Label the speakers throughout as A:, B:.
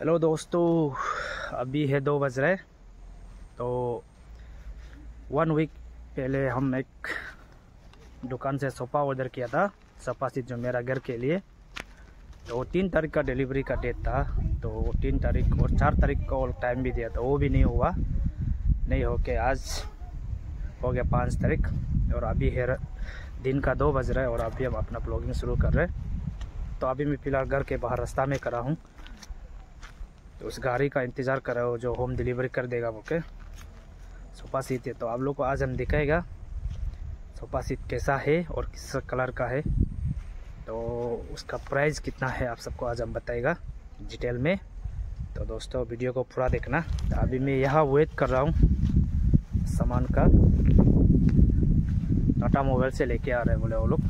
A: Hello दोस्तों, अभी है दो बज रहे तो वन वीक पहले हम एक दुकान से सोफ़ा ऑर्डर किया था, सोफ़ा सीट जो मेरा घर के लिए। तो तीन तारीख का डिलीवरी का डेट था तो तीन तारीख और चार तारीख को टाइम भी दिया था, वो भी नहीं हुआ। नहीं हो के आज हो गया पाँच तारीख, और अभी है दिन का दो बज रहा है, और अभी हम अपना ब्लॉगिंग शुरू कर रहे हैं। तो अभी मैं फ़िलहाल घर के बाहर रास्ता में करा हूँ। उस गाड़ी का इंतज़ार कर रहे हो, जो होम डिलीवरी कर देगा वो के सोफ़ा सीट है तो आप लोग को आज हम दिखाएगा सोफ़ा सीट कैसा है और किस कलर का है। तो उसका प्राइस कितना है, आप सबको आज हम बताएगा डिटेल में। तो दोस्तों वीडियो को पूरा देखना। तो अभी मैं यहाँ वेट कर रहा हूँ सामान का। टाटा मोबाइल से लेके आ रहे हैं बोले वो लोग।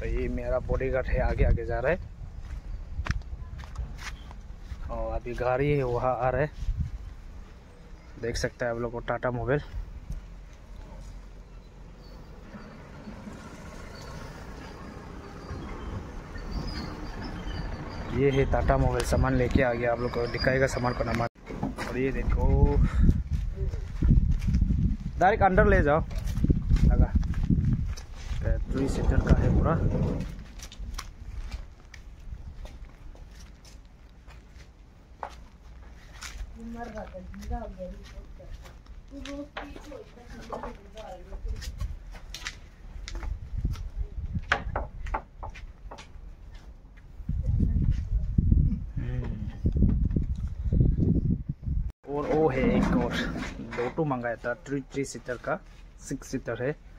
A: तो ये मेरा बॉडीगार्ड है आगे आगे जा रहा है। और अभी गाड़ी है वहाँ आ रहा है। देख सकते हैं आप लोग को, टाटा मोबाइल। ये है टाटा मोबाइल, सामान लेके आ गया आप लोग को दिखाएगा सामान का नंबर। और ये देखो, डायरेक्ट अंदर ले जाओ। लगा। थ्री सीटर का है पूरा। और वो है एक और, दो टू मंगाया था थ्री थ्री सीटर का सिक्स सीटर है।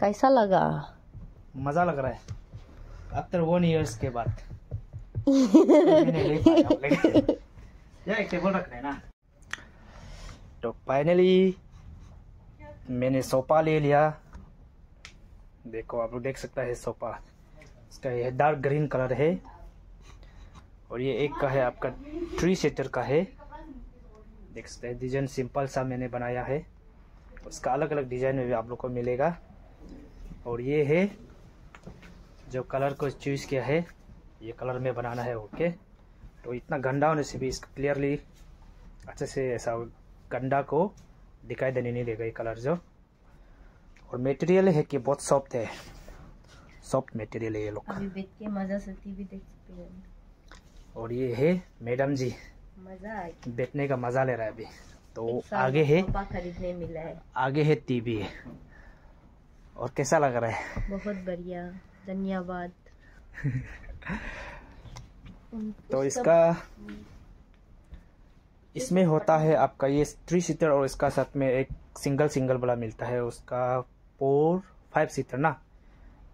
B: कैसा लगा?
A: मज़ा लग रहा है। आफ्टर वन ईयर्स के बाद। टेबल रखना है ना तो फाइनली मैंने सोफा ले लिया। देखो आप लोग देख सकता है सोफा। इसका ये डार्क ग्रीन कलर है। और ये एक का है आपका थ्री सीटर का है। देख सकते हैं डिज़ाइन सिंपल सा मैंने बनाया है। उसका अलग अलग डिज़ाइन में भी आप लोग को मिलेगा। और ये है जो कलर को चूज़ किया है ये कलर में बनाना है ओके तो इतना गंदा होने से भी इसका क्लियरली अच्छे से ऐसा गंदा को दिखाई देने नहीं देगा ये कलर जो। और मटेरियल है कि बहुत सॉफ्ट है। सॉफ्ट मटेरियल है ये लोग।
B: अभी के मज़ा से टीवी देख सकते हैं।
A: और ये है मैडम जी।
B: मज़ा
A: बैठने का मज़ा ले रहा है अभी। तो आगे है
B: खरीदने मिला है।
A: आगे है टीवी। और कैसा लग रहा है?
B: बहुत बढ़िया धन्यवाद।
A: तो इसका इसमें होता है आपका ये थ्री सीटर और इसका साथ में एक सिंगल सिंगल वाला मिलता है उसका फोर फाइव सीटर ना?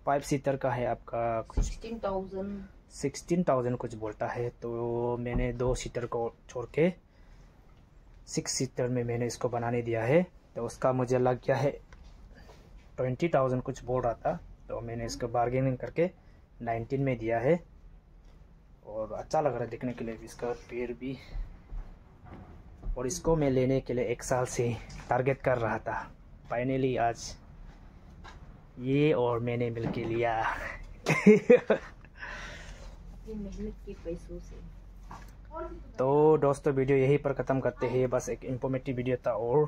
A: फाइव सीटर का है आपका
B: सिक्सटीन थाउज़ेंड
A: सिक्सटीन थाउज़ेंड कुछ बोलता है तो मैंने दो सीटर को छोड़ के सिक्स सीटर में मैंने इसको बनाने दिया है तो उसका मुझे लग गया है ट्वेंटी थाउज़ेंड कुछ बोल रहा था तो मैंने इसको बार्गेनिंग करके नाइनटीन में दिया है। और अच्छा लग रहा है देखने के लिए भी इसका पेड़ भी। और इसको मैं लेने के लिए एक साल से टारगेट कर रहा था। फाइनली आज ये और मैंने मिल के लिया
B: मेहनत के पैसों से।
A: तो दोस्तों वीडियो यहीं पर ख़त्म करते हैं। बस एक इंफॉर्मेटिव वीडियो था और